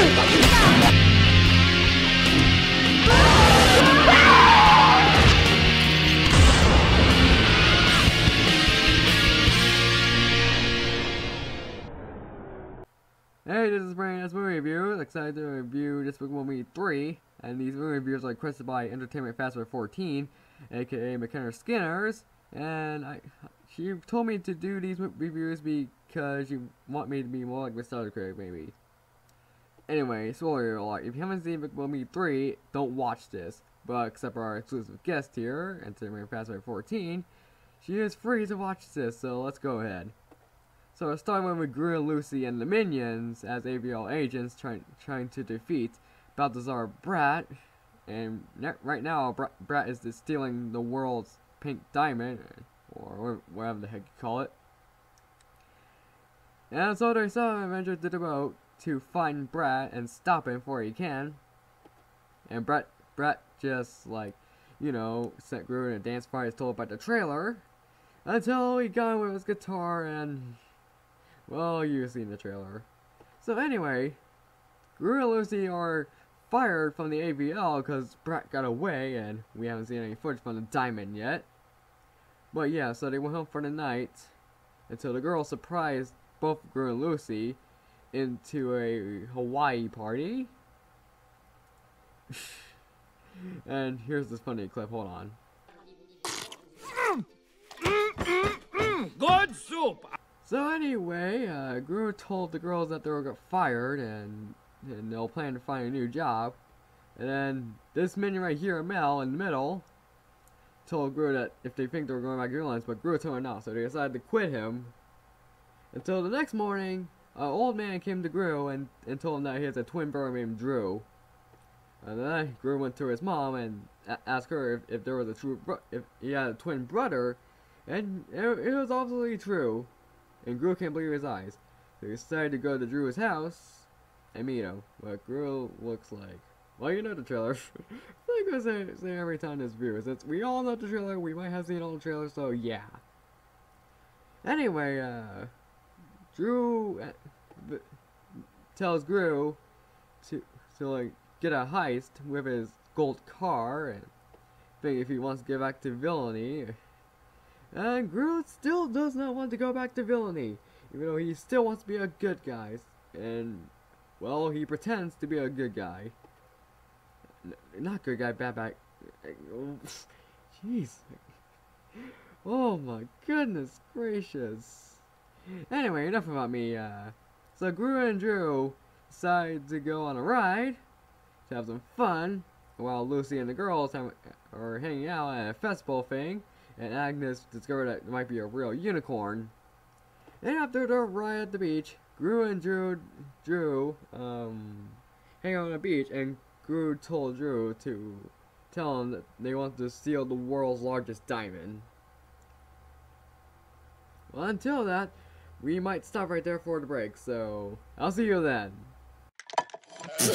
Hey, this is Braden S. movie review. Excited to review this Despicable Me 3, and these movie reviews are requested by Entertainment Fazbear 14, aka McKenah Skinners. And I, she told me to do these reviews because you want me to be more like Nostalgia Critic, maybe. Anyway, spoiler alert: if you haven't seen Despicable Me 3, don't watch this. But except for our exclusive guest here, Entertainment Fazbear 14, she is free to watch this. So let's go ahead. So starting with Gru and Lucy and the minions as AVL agents trying trying to defeat Balthazar Brat, and right now Bra- Brat is stealing the world's pink diamond, or whatever the heck you call it. And so set an adventure to the boat to find Brat and stop him before he can. And Brat Brat just like, you know, sent Gru in a dance party as told by the trailer, until he got with his guitar and well, you've seen the trailer. So anyway, Gru and Lucy are fired from the AVL because Brat got away and we haven't seen any footage from the diamond yet. But yeah, so they went home for the night until the girls surprised both Gru and Lucy into a Hawaii party. and here's this funny clip, hold on. Good soup. So anyway, uh, Gru told the girls that they were get fired and and they'll plan to find a new job. And then this minion right here, Mel, in the middle, told Gru that if they think they were going back to Greenlands, but Gru told him no, so they decided to quit him. Until the next morning, an old man came to Gru and, and told him that he has a twin brother named Drew. And then Gru went to his mom and asked her if, if there was a true if he had a twin brother, and it, it was obviously true. And Gru can't believe his eyes. So he decided to go to Drew's house and meet him. What Gru looks like. Well, you know the trailer. like I say, say every time this view it's we all know the trailer. We might have seen all the trailers, so yeah. Anyway, uh, Drew uh, tells Gru to to like get a heist with his gold car and think if he wants to get back to villainy. And Groot still does not want to go back to villainy, even though he still wants to be a good guy. And, well, he pretends to be a good guy. N- not good guy, bad guy. Jeez. Oh my goodness gracious. Anyway, enough about me. Uh, so Gru and Drew decide to go on a ride to have some fun, while Lucy and the girls have, are hanging out at a festival thing and Agnes discovered that it might be a real unicorn. And after the ride at the beach, Gru and Drew, Drew, um, hang out on the beach, and Gru told Drew to tell him that they want to steal the world's largest diamond. Well, until that, we might stop right there for the break, so I'll see you then.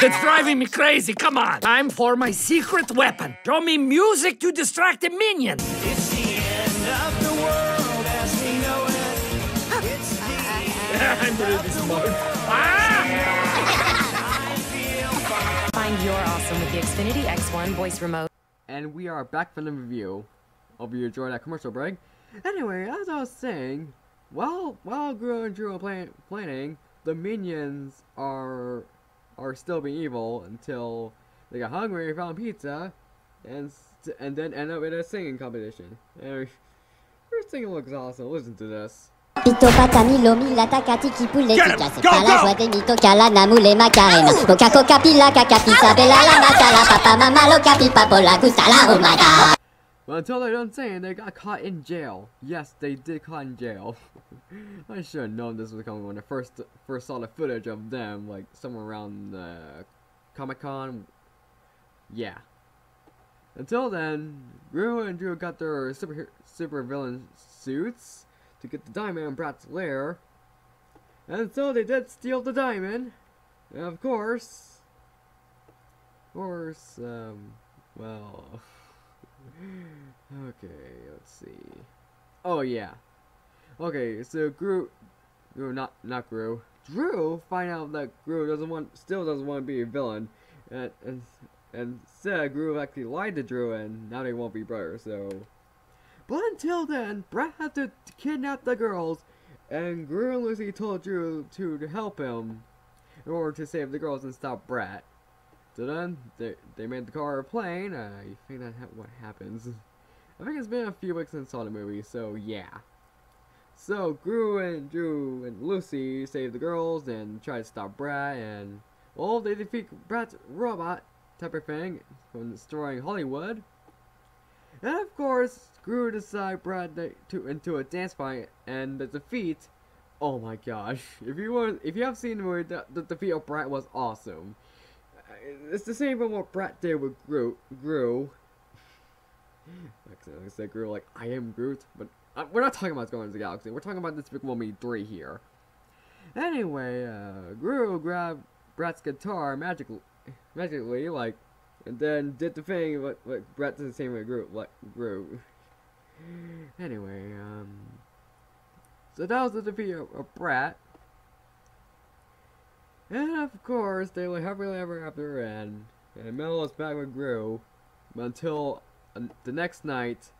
That's driving me crazy. Come on. Time for my secret weapon. Show me music to distract the minion. It's the end of the world as we know it. It's the I'm really smart. Ah! Find your awesome with the Xfinity X1 voice remote. and we are back for the review. Hope you enjoyed that commercial break. Anyway, as I was saying, while while Gru and Drew are plan- planning, the minions are are still being evil until they got hungry, and found pizza, and st- and then end up in a singing competition. And their singing looks awesome. Listen to this. Pito patami lomi la takati ki poulet tika c'est Go, pas joie des mito kala namoule macarena Coca coca pila caca pizza bella la masala papa mama loca pipa pola gustala oh my god But until they're done singing, they got caught in jail. Yes, they did caught in jail. I should have known this was coming when I first first saw the footage of them, like somewhere around uh, Comic Con. Yeah. Until then, Gru and Drew got their super super villain suits to get the diamond in Brat's lair. And so they did steal the diamond. And of course, of course, um, well. Okay, let's see. Oh yeah. Okay, so Gru, Gru not not Gru. Drew find out that Gru doesn't want, still doesn't want to be a villain, and and and said Gru actually lied to Drew, and now they won't be brothers. So, but until then, Brat had to kidnap the girls, and Gru and Lucy told Drew to, to help him in order to save the girls and stop Brat. They they made the car a plane. Uh, you think that ha- what happens? I think it's been a few weeks since I saw the movie, so yeah. So Gru and Drew and Lucy save the girls and try to stop Brat, and well, they defeat Brat's robot type of thing from destroying Hollywood. And of course, Gru decide Brat to, to into a dance fight, and the defeat. Oh my gosh! If you want, if you have seen the movie, the, the defeat of Brat was awesome. It's the same from what Brat did with. Gru. Like I said- Gru like I am Groot, but uh, we're not talking about Guardians of the Galaxy. We're talking about Despicable Me 3 here. Anyway, uh, Gru grabbed Brat's guitar magically, magically, like, and then did the thing what, what Brat did the same way Gru, like, Gru. Anyway, um, so that was the defeat of, of Brat. And of course, they live happily ever after, and, and Mel is back with Gru until uh, the next night.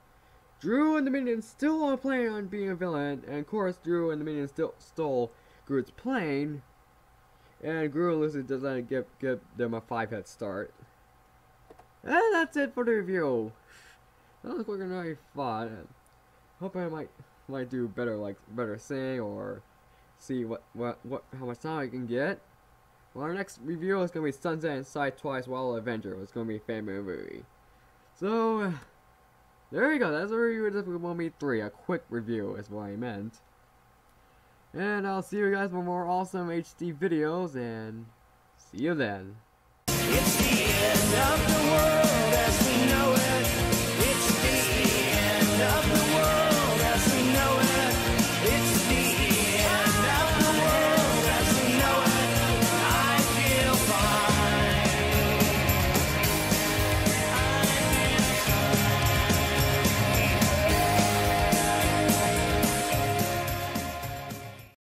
Drew and the minions still are planning on being a villain, and of course, Drew and the minions still stole Groot's plane, and Gru Lucy to give, give them a five head start. And that's it for the review. That was and very fun. Hope I might might do better, like better sing or see what what what how much time I can get. Well, our next review is going to be Sunset Inside Twice Wild Avenger. It's going to be a family movie. So, there you go. That's a review of Difficult Me 3. A quick review is what I meant. And I'll see you guys for more awesome HD videos, and see you then.